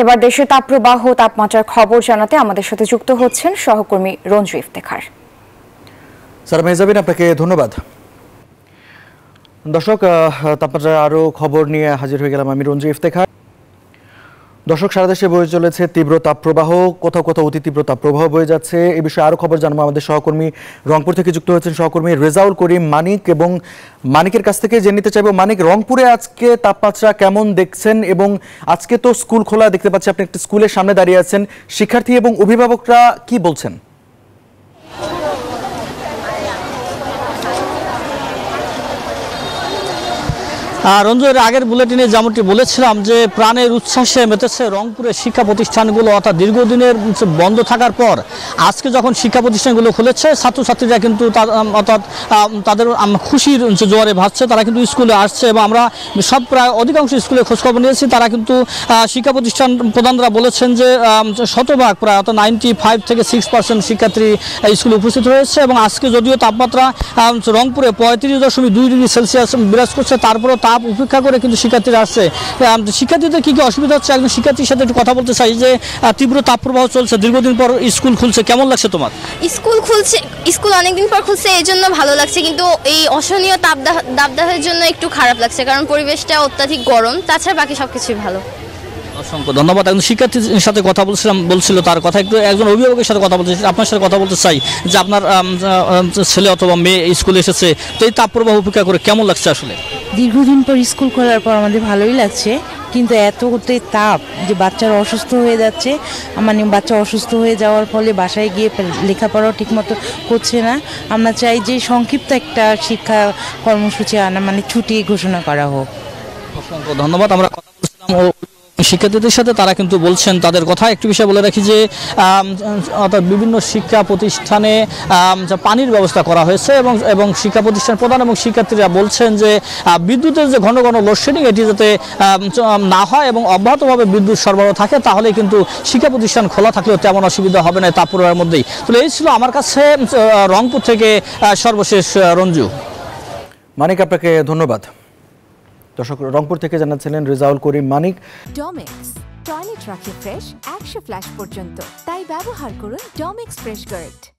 এবার দেশে তাপপ্রবাহ তাপমাত্রার খবর জানাতে আমাদের সাথে যুক্ত হচ্ছেন সহকর্মী রঞ্জু ইফতেখার। স্যার মেহজাবিন আপনাকে ধন্যবাদ। দর্শক তাপমাত্রার আরও খবর নিয়ে হাজির হয়ে গেলাম আমি রঞ্জু ইফতেখার। দর্শক, সারা দেশে বয়ে চলেছে তীব্র তাপপ্রবাহ। কোথাও কোথাও অতি তীব্র তাপপ্রবাহ বয়ে যাচ্ছে। এ বিষয়ে আরও খবর জানব। আমাদের সহকর্মী রংপুর থেকে যুক্ত হয়েছেন সহকর্মী রেজাউল করিম মানিক এবং মানিকের কাছ থেকে জেনে নিতে চাইব, মানিক, রংপুরে আজকে তাপমাত্রা কেমন দেখছেন এবং আজকে তো স্কুল খোলা, দেখতে পাচ্ছি আপনি একটি স্কুলের সামনে দাঁড়িয়ে আছেন। শিক্ষার্থী এবং অভিভাবকরা কি বলছেন? আর রঞ্জু এর আগের বুলেটিনে যেমনটি বলেছিলাম যে প্রাণের উচ্ছ্বাসে মেতেছে রংপুরের শিক্ষা প্রতিষ্ঠানগুলো, অর্থাৎ দীর্ঘদিনের বন্ধ থাকার পর আজকে যখন শিক্ষা প্রতিষ্ঠানগুলো খুলেছে, ছাত্রছাত্রীরা কিন্তু অর্থাৎ তাদের খুশির জোয়ারে ভাসছে, তারা কিন্তু স্কুলে আসছে এবং আমরা সব প্রায় অধিকাংশ স্কুলে খোঁজখবর নিয়েছি। তারা কিন্তু শিক্ষা প্রতিষ্ঠান প্রধানরা বলেছেন যে শতভাগ প্রায়, অর্থাৎ নাইনটি ফাইভ থেকে সিক্স পার্সেন্ট শিক্ষার্থী স্কুলে উপস্থিত হয়েছে এবং আজকে যদিও তাপমাত্রা রংপুরে পঁয়ত্রিশ দশমিক দুই ডিগ্রি সেলসিয়াস বিরাজ করছে, তারপরেও তাপ উপেক্ষা করে কিন্তু শিক্ষার্থীরা আসছে। শিক্ষার্থীদের কী কী অসুবিধা হচ্ছে? একজন শিক্ষার্থীর সাথে একটু কথা বলতে চাই যে তীব্র তাপপ্রবাহ চলছে, দীর্ঘদিন পর স্কুল খুলছে, কেমন লাগছে তোমার? স্কুল খুলছে, স্কুল অনেকদিন পর খুলছে, এই জন্য ভালো লাগছে, কিন্তু এই অসহনীয় তাপদাহ, দাবদাহের জন্য একটু খারাপ লাগছে, কারণ পরিবেশটা অত্যাধিক গরম, তাছাড়া বাকি সব কিছুই ভালো। অসংখ্য ধন্যবাদ। একজন শিক্ষার্থীর সাথে কথা বলছিলাম বলছিল তার কথা। একটু একজন অভিভাবকের সাথে কথা বলতে আপনার সাথে কথা বলতে চাই যে আপনার ছেলে অথবা মেয়ে স্কুলে এসেছে তো এই তাপপ্রবাহ উপেক্ষা করে কেমন লাগছে আসলে? দীর্ঘদিন পর স্কুল খোলার পর আমাদের ভালোই লাগছে কিন্তু এতটাই তাপ যে বাচ্চারা অসুস্থ হয়ে যাচ্ছে মানে বাচ্চা অসুস্থ হয়ে যাওয়ার ফলে বাসায় গিয়ে লেখাপড়াও ঠিকমতো করছে না। আমরা চাই যে সংক্ষিপ্ত একটা শিক্ষা কর্মসূচি আনা মানে ছুটি ঘোষণা করা হোক। অসংখ্য ধন্যবাদ আমরা কথা বলছিলাম শিক্ষার্থীদের সাথে তারা কিন্তু বলছেন তাদের কথা। একটু বিষয় বলে রাখি যে অর্থাৎ বিভিন্ন শিক্ষা প্রতিষ্ঠানে পানির ব্যবস্থা করা হয়েছে এবং এবং শিক্ষা প্রতিষ্ঠান প্রধান এবং শিক্ষার্থীরা বলছেন যে বিদ্যুতের যে ঘন ঘন লোডশেডিং এটি যাতে না হয় এবং অব্যাহতভাবে বিদ্যুৎ সরবরাহ থাকে, তাহলে কিন্তু শিক্ষা প্রতিষ্ঠান খোলা থাকলেও তেমন অসুবিধা হবে না তাপপ্রবাহের মধ্যেই। তো এই ছিল আমার কাছে রংপুর থেকে সর্বশেষ রঞ্জু। মানিক, আপনাকে ধন্যবাদ। দর্শক, রংপুর থেকে জানাচ্ছিলেন রেজাউল করিম মানিক। ডমেক্স টয়লেট রাখে ফ্রেশ একশো ফ্ল্যাশ পর্যন্ত। তাই ব্যবহার করুন ডমেক্স ফ্রেশ গার্ড